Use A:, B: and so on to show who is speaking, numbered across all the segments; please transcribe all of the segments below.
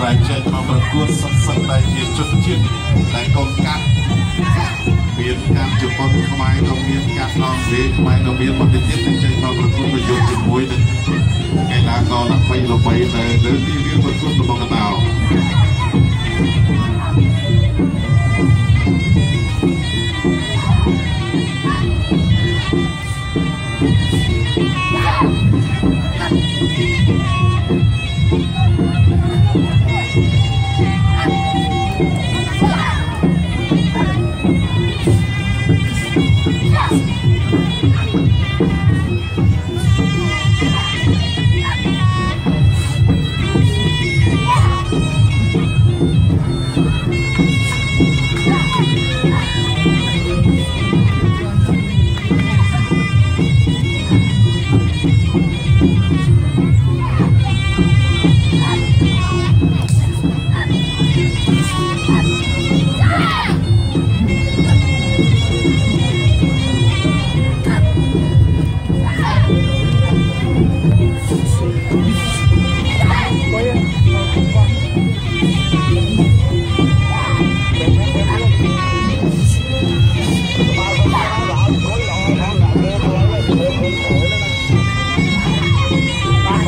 A: តែចេញមកប្រកួតសិក្សាតែជាជនជាតិតែកូនកាត់មានការជប៉ុនខ្មែរក៏មានការអង់គ្លេសខ្មែរក៏មានបន្តិចទៀតនឹងចេញមកប្រកួតប្រយុទ្ធជាមួយនឹងកីឡាករល្បីល្បីនៅលើទីលានប្រកួតរបស់កណ្ដោសូមមកមកសាទរដល់កី Thank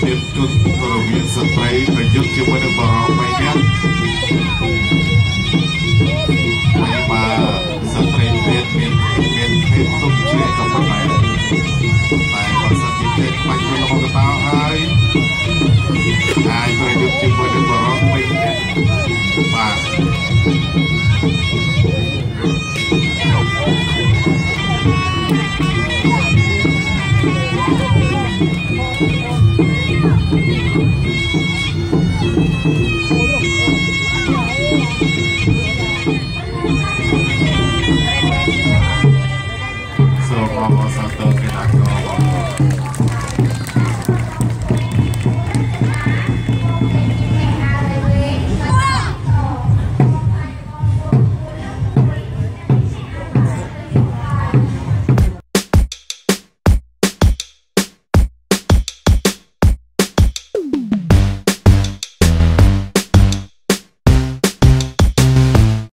A: ស្នាមជន់រវាងស្ត្រីប្រយុទ្ធជាមួយនឹងបរិបទ3នាក់ហើ I'm Thursday night. We're almost.